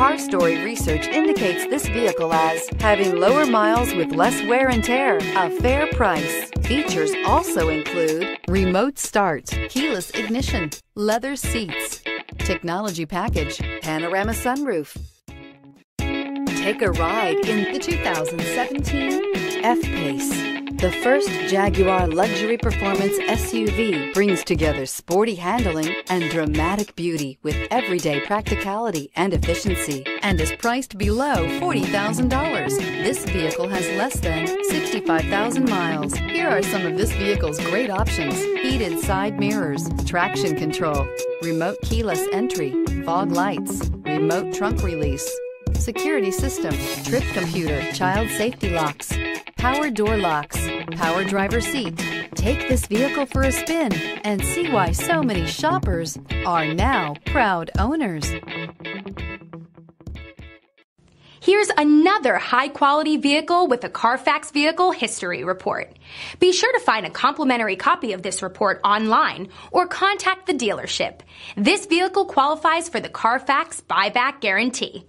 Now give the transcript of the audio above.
Car Story research indicates this vehicle as having lower miles with less wear and tear, a fair price. Features also include remote start, keyless ignition, leather seats, technology package, panorama sunroof. Take a ride in the 2017 F-Pace. The first Jaguar luxury performance SUV brings together sporty handling and dramatic beauty with everyday practicality and efficiency and is priced below $40,000. This vehicle has less than 65,000 miles. Here are some of this vehicle's great options. Heated side mirrors, traction control, remote keyless entry, fog lights, remote trunk release, security system, trip computer, child safety locks, power door locks, power driver seat. Take this vehicle for a spin and see why so many shoppers are now proud owners. Here's another high quality vehicle with a Carfax vehicle history report. Be sure to find a complimentary copy of this report online or contact the dealership. This vehicle qualifies for the Carfax buyback guarantee.